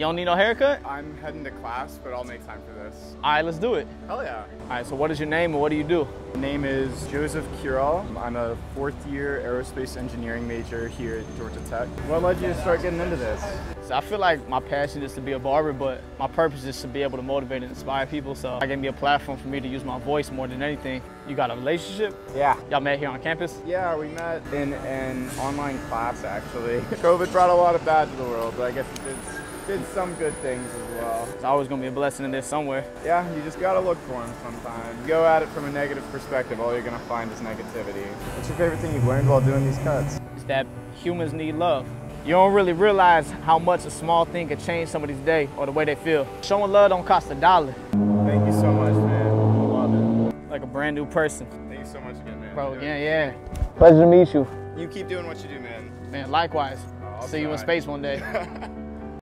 You don't need no haircut? I'm heading to class, but I'll make time for this. All right, let's do it. Hell yeah. All right, so what is your name and what do you do? My name is Joseph Curall. I'm a fourth year aerospace engineering major here at Georgia Tech. What led you to start getting into this? So I feel like my passion is to be a barber, but my purpose is to be able to motivate and inspire people. So I gave me a platform for me to use my voice more than anything. You got a relationship? Yeah. Y'all met here on campus? Yeah, we met in an online class actually. COVID brought a lot of bad to the world, but I guess it did, did some good things as well. It's always gonna be a blessing in this somewhere. Yeah, you just gotta look for them sometimes. Go at it from a negative perspective, all you're gonna find is negativity. What's your favorite thing you've learned while doing these cuts? Is that humans need love. You don't really realize how much a small thing can change somebody's day or the way they feel. Showing love don't cost a dollar. Thank you so much, man. Love it. Like a brand new person. Thank you so much again, man. Bro, You're yeah, yeah. Pleasure to meet you. You keep doing what you do, man. Man, likewise. Oh, I'll See you in space one day.